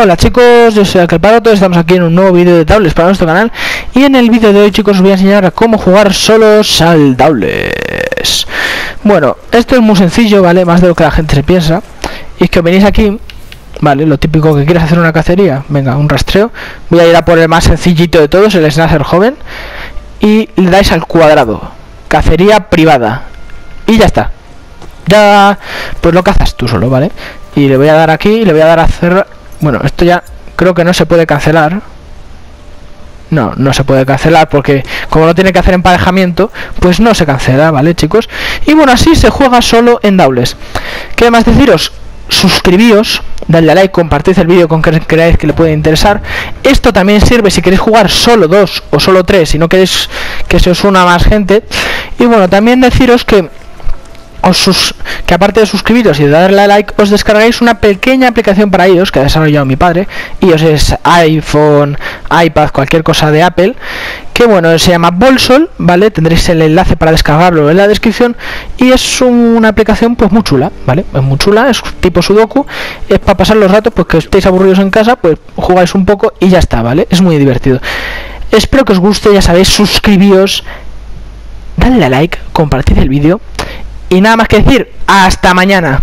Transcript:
Hola chicos, yo soy Todos estamos aquí en un nuevo vídeo de Doubles para nuestro canal. Y en el vídeo de hoy chicos os voy a enseñar a cómo jugar solos al Doubles Bueno, esto es muy sencillo, ¿vale? Más de lo que la gente se piensa. Y es que venís aquí, ¿vale? Lo típico que quieres hacer una cacería, venga, un rastreo. Voy a ir a por el más sencillito de todos, el Snatcher joven. Y le dais al cuadrado, cacería privada. Y ya está. Ya pues lo cazas tú solo, ¿vale? Y le voy a dar aquí y le voy a dar a hacer bueno, esto ya creo que no se puede cancelar. No, no se puede cancelar porque como no tiene que hacer emparejamiento, pues no se cancela, ¿vale, chicos? Y bueno, así se juega solo en doubles. ¿Qué más deciros? Suscribíos, dadle a like, compartid el vídeo con que creáis que le puede interesar. Esto también sirve si queréis jugar solo dos o solo tres, si no queréis que se os una más gente. Y bueno, también deciros que os que aparte de suscribiros y de darle a like, os descargáis una pequeña aplicación para iOS que ha desarrollado mi padre. iOS es iPhone, iPad, cualquier cosa de Apple. Que bueno, se llama Bolsol, ¿vale? Tendréis el enlace para descargarlo en la descripción. Y es una aplicación pues muy chula, ¿vale? Es muy chula, es tipo Sudoku. Es para pasar los ratos, pues que estéis aburridos en casa, pues jugáis un poco y ya está, ¿vale? Es muy divertido. Espero que os guste, ya sabéis, suscribíos, dadle a like, compartid el vídeo y nada más que decir, hasta mañana.